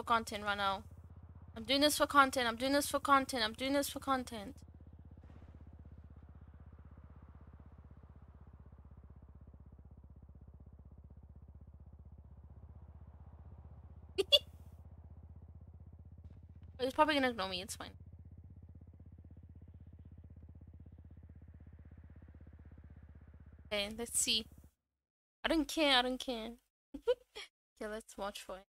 for content right now. I'm doing this for content. I'm doing this for content. I'm doing this for content. He's probably gonna ignore me. It's fine. Okay, let's see. I don't care. I don't care. okay, let's watch for it.